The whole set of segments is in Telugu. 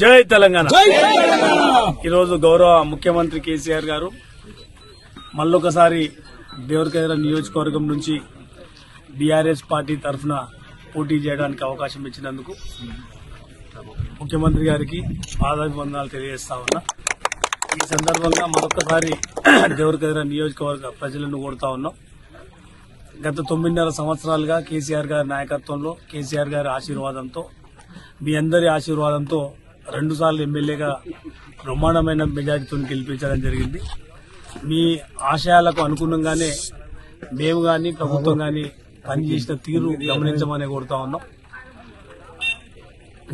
జై తెలంగాణ. ఈరోజు గౌరవ ముఖ్యమంత్రి కేసీఆర్ గారు మళ్ళొకసారి దేవరకద్ర నియోజకవర్గం నుంచి బీఆర్ఎస్ పార్టీ తరఫున పోటీ చేయడానికి అవకాశం ఇచ్చినందుకు ముఖ్యమంత్రి గారికి పాదాభివందనాలు తెలియజేస్తా ఉన్నా. ఈ సందర్భంగా మరొకసారి దేవరకద్ర నియోజకవర్గ ప్రజలను కోరుతా ఉన్నాం. గత తొమ్మిదిన్నర సంవత్సరాలుగా కేసీఆర్ గారి నాయకత్వంలో కేసీఆర్ గారి ఆశీర్వాదంతో మీ అందరి ఆశీర్వాదంతో రెండుసార్లు ఎమ్మెల్యేగా బ్రహ్మాండమైన మెజార్టీతో గెలిపించడం జరిగింది. మీ ఆశయాలకు అనుగుణంగానే మేము కానీ ప్రభుత్వం కానీ పనిచేసిన తీరు గమనించమని కోరుతా ఉన్నాం.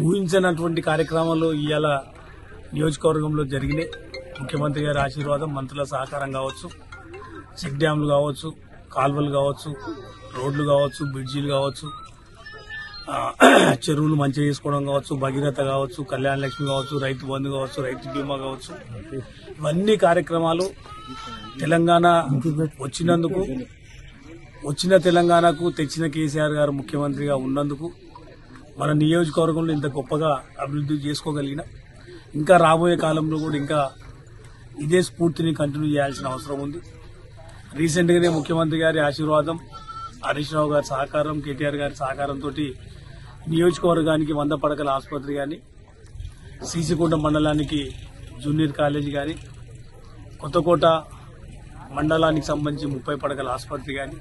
ఊహించినటువంటి కార్యక్రమాలు ఇవాళ నియోజకవర్గంలో జరిగినాయి. ముఖ్యమంత్రి గారి ఆశీర్వాదం మంత్రుల సహకారం కావచ్చు చెక్ డ్యాంలు కావచ్చు కాల్వలు కావచ్చు రోడ్లు కావచ్చు బ్రిడ్జీలు కావచ్చు చెరువులు మంచిగా చేసుకోవడం కావచ్చు భగీరథ కావచ్చు కళ్యాణ లక్ష్మి కావచ్చు రైతు బంధు కావచ్చు రైతు బీమా కావచ్చు. ఇవన్నీ కార్యక్రమాలు తెలంగాణ వచ్చినందుకు వచ్చిన తెలంగాణకు తెచ్చిన కేసీఆర్ గారు ముఖ్యమంత్రిగా ఉన్నందుకు మన నియోజకవర్గంలో ఇంత గొప్పగా అభివృద్ధి చేసుకోగలిగిన ఇంకా రాబోయే కాలంలో కూడా ఇంకా ఇదే స్ఫూర్తిని కంటిన్యూ చేయాల్సిన అవసరం ఉంది. రీసెంట్గానే ముఖ్యమంత్రి గారి ఆశీర్వాదం హరీష్ రావు గారి సహకారం కేటీఆర్ గారి సహకారంతో నియోజకవర్గానికి వంద పడకల ఆసుపత్రి కానీ సీసీకుంట మండలానికి జూనియర్ కాలేజీ కానీ కొత్తకోట మండలానికి సంబంధించి ముప్పై పడకల ఆసుపత్రి కానీ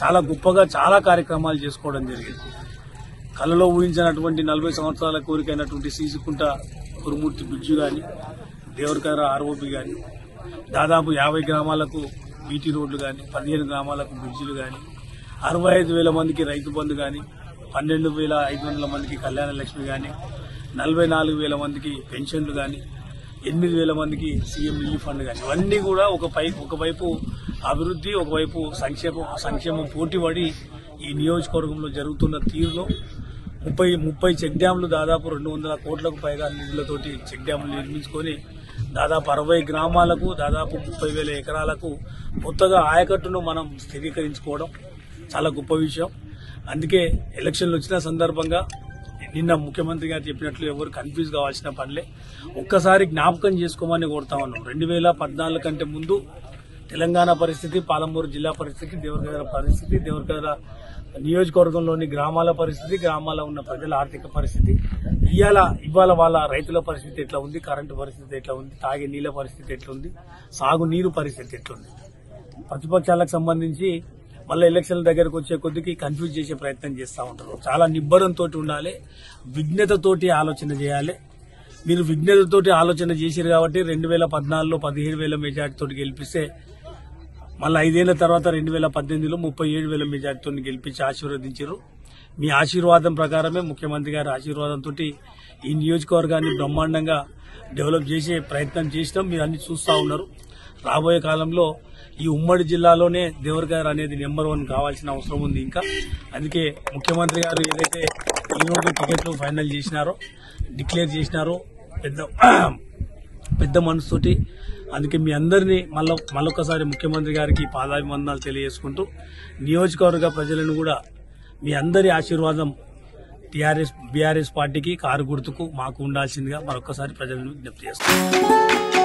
చాలా గొప్పగా చాలా కార్యక్రమాలు చేసుకోవడం జరిగింది. కళలో ఊహించినటువంటి నలభై సంవత్సరాల కోరికైనటువంటి సీసుకుంట కురుమూర్తి బ్రిడ్జ్ కానీ దేవరకర ఆర్ఓపి కానీ దాదాపు యాభై గ్రామాలకు బీటీ రోడ్లు కానీ పదిహేను గ్రామాలకు బ్రిడ్జిలు కానీ అరవై ఐదు వేల మందికి రైతు బంధు కానీ పన్నెండు వేల ఐదు వందల మందికి కళ్యాణ లక్ష్మి కానీ నలభై నాలుగు వేల మందికి పెన్షన్లు కానీ ఎనిమిది వేల మందికి సీఎం రిలీఫ్ ఫండ్ కానీ ఇవన్నీ కూడా ఒక పై ఒకవైపు అభివృద్ధి ఒకవైపు సంక్షేమం సంక్షేమం పోటీపడి ఈ నియోజకవర్గంలో జరుగుతున్న తీరులో ముప్పై ముప్పై చెక్ డ్యాంలు దాదాపు రెండు వందల కోట్లకు పైగా నిధులతోటి చెక్ డ్యాంలు నిర్మించుకొని దాదాపు అరవై గ్రామాలకు దాదాపు ముప్పై వేల ఎకరాలకు కొత్తగా ఆయకట్టును మనం స్థిరీకరించుకోవడం చాలా గొప్ప విషయం. అందుకే ఎలక్షన్లు వచ్చిన సందర్భంగా నిన్న ముఖ్యమంత్రి గారు చెప్పినట్లు ఎవరు కన్ఫ్యూజ్ కావాల్సిన పనిలే. ఒక్కసారి జ్ఞాపకం చేసుకోమని కోరుతా ఉన్నాం. రెండు వేల పద్నాలుగు కంటే ముందు తెలంగాణ పరిస్థితి పాలమూరు జిల్లా పరిస్థితి దేవరగడ పరిస్థితి దేవరగడ నియోజకవర్గంలోని గ్రామాల పరిస్థితి గ్రామాల్లో ఉన్న ప్రజల ఆర్థిక పరిస్థితి. ఇవాళ ఇవాళ వాళ్ళ రైతుల పరిస్థితి ఎట్లా ఉంది? కరెంటు పరిస్థితి ఎట్లా ఉంది? తాగే నీళ్ళ పరిస్థితి ఎట్లా ఉంది సాగునీరు పరిస్థితి ఎట్లుంది? ప్రతిపక్షాలకు సంబంధించి మళ్ళీ ఎలక్షన్ల దగ్గరకు వచ్చే కొద్దికి కన్ఫ్యూజ్ చేసే ప్రయత్నం చేస్తూ ఉంటారు. చాలా నిబ్బరంతో ఉండాలి విజ్ఞతతోటి ఆలోచన చేయాలి. మీరు విజ్ఞతతోటి ఆలోచన చేశారు కాబట్టి రెండు వేల పద్నాలుగులో పదిహేడు వేల మెజార్టీతో గెలిపిస్తే మళ్ళీ ఐదేళ్ళ తర్వాత రెండు వేల పద్దెనిమిదిలో ముప్పై ఏడు వేల మెజార్టీతో గెలిపించి ఆశీర్వదించారు. మీ ఆశీర్వాదం ప్రకారమే ముఖ్యమంత్రి గారి ఆశీర్వాదంతో ఈ నియోజకవర్గాన్ని బ్రహ్మాండంగా డెవలప్ చేసే ప్రయత్నం చేసినాం. మీరు అన్ని చూస్తూ ఉన్నారు. రాబోయే కాలంలో ఈ ఉమ్మడి జిల్లాలోనే దేవరగారు అనేది నెంబర్ వన్ కావాల్సిన అవసరం ఉంది ఇంకా. అందుకే ముఖ్యమంత్రి గారు ఏదైతే ఈరోజు టికెట్లు ఫైనల్ చేసినారో డిక్లేర్ చేసినారో పెద్ద పెద్ద మనసుతోటి అందుకే మీ అందరినీ మళ్ళీ మళ్ళొకసారి ముఖ్యమంత్రి గారికి పాదాభివందనాలు తెలియజేసుకుంటూ నియోజకవర్గ ప్రజలను కూడా మీ అందరి ఆశీర్వాదం టీఆర్ఎస్ బీఆర్ఎస్ పార్టీకి కారు గుర్తుకు మాకు ఉండాల్సిందిగా మరొకసారి ప్రజలను విజ్ఞప్తి చేస్తున్నాం.